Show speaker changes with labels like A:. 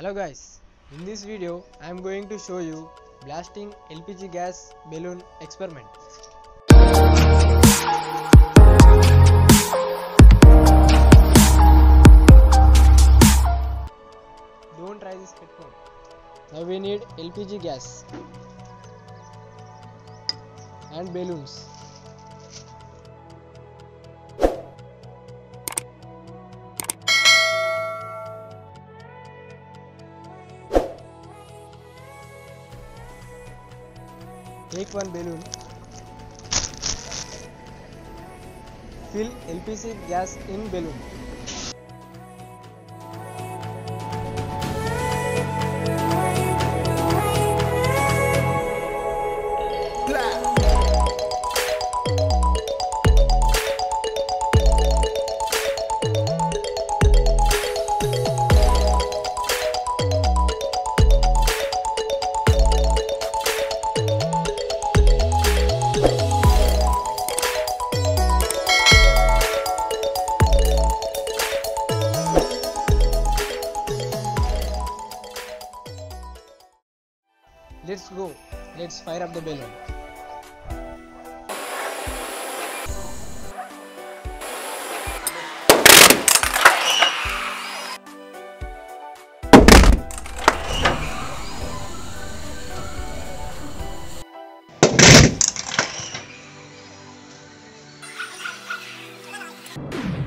A: Hello guys, in this video I am going to show you blasting LPG gas balloon experiment. Don't try this at home. Now we need LPG gas and balloons. Take one balloon. Fill LPG gas in balloon. Let's go. Let's fire up the balloon. you